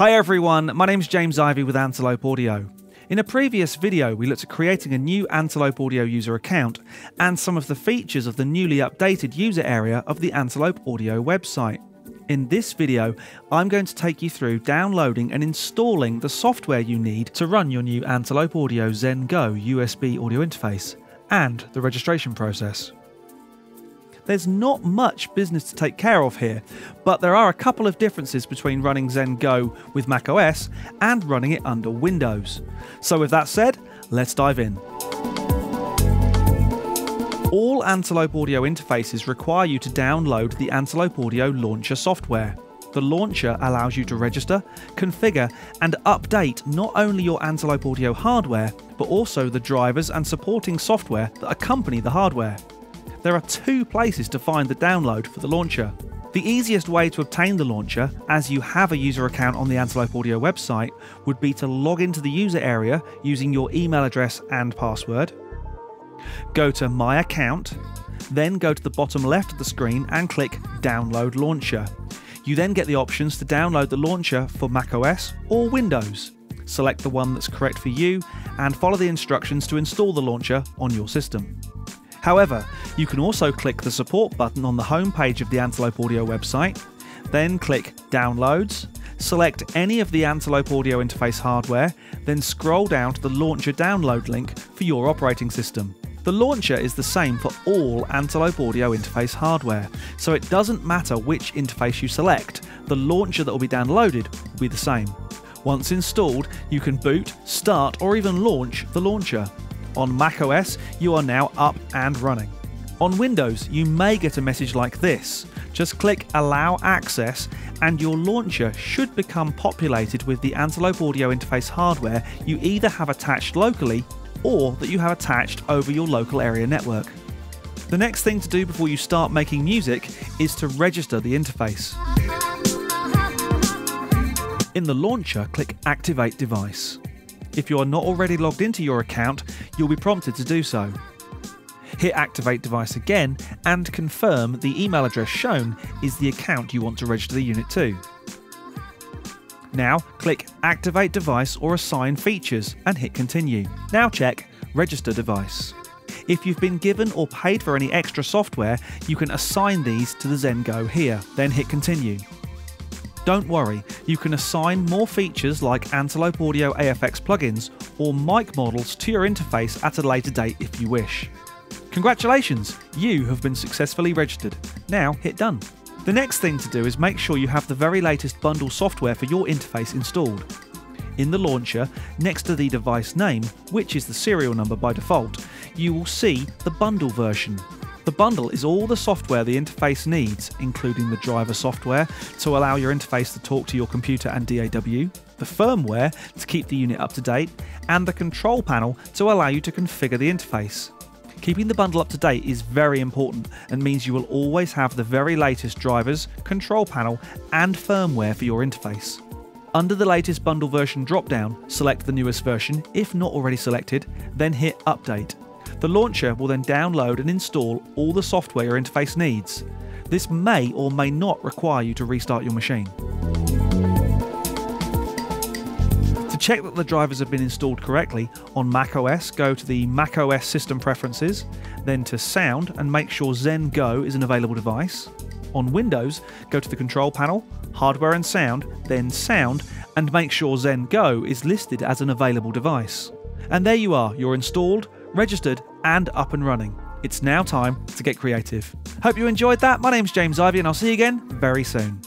Hi everyone, my name's James Ivey with Antelope Audio. In a previous video, we looked at creating a new Antelope Audio user account and some of the features of the newly updated user area of the Antelope Audio website. In this video, I'm going to take you through downloading and installing the software you need to run your new Antelope Audio Zen Go USB audio interface and the registration process. There's not much business to take care of here, but there are a couple of differences between running Zen Go with macOS and running it under Windows. So, with that said, let's dive in. All Antelope Audio interfaces require you to download the Antelope Audio Launcher software. The launcher allows you to register, configure, and update not only your Antelope Audio hardware, but also the drivers and supporting software that accompany the hardware. There are two places to find the download for the launcher. The easiest way to obtain the launcher, as you have a user account on the Antelope Audio website, would be to log into the user area using your email address and password, Go to My Account, then go to the bottom left of the screen and click Download Launcher. You then get the options to download the launcher for macOS or Windows. Select the one that's correct for you and follow the instructions to install the launcher on your system. However, you can also click the support button on the homepage of the Antelope Audio website, then click Downloads, select any of the Antelope Audio interface hardware, then scroll down to the launcher download link for your operating system. The launcher is the same for all Antelope Audio interface hardware, so it doesn't matter which interface you select, the launcher that will be downloaded will be the same. Once installed, you can boot, start, or even launch the launcher. On macOS, you are now up and running. On Windows, you may get a message like this. Just click Allow Access, and your launcher should become populated with the Antelope Audio interface hardware you either have attached locally or that you have attached over your local area network. The next thing to do before you start making music is to register the interface. In the launcher, click Activate Device. If you are not already logged into your account, you'll be prompted to do so. Hit Activate Device again and confirm the email address shown is the account you want to register the unit to. Now click Activate Device or Assign Features and hit Continue. Now check Register Device. If you've been given or paid for any extra software, you can assign these to the ZenGo here, then hit Continue. Don't worry, you can assign more features like Antelope Audio AFX plugins or mic models to your interface at a later date if you wish. Congratulations, you have been successfully registered. Now hit Done. The next thing to do is make sure you have the very latest bundle software for your interface installed. In the launcher, next to the device name, which is the serial number by default, you will see the bundle version. The bundle is all the software the interface needs, including the driver software to allow your interface to talk to your computer and DAW, the firmware to keep the unit up to date, and the control panel to allow you to configure the interface. Keeping the bundle up to date is very important and means you will always have the very latest drivers, control panel, and firmware for your interface. Under the latest bundle version dropdown, select the newest version if not already selected, then hit Update. The launcher will then download and install all the software your interface needs. This may or may not require you to restart your machine. To check that the drivers have been installed correctly, on macOS go to the macOS system preferences, then to sound and make sure Zen Go is an available device. On Windows, go to the control panel, hardware and sound, then sound, and make sure Zen Go is listed as an available device. And there you are, you're installed, registered, and up and running. It's now time to get creative. Hope you enjoyed that. My name's James Ivey, and I'll see you again very soon.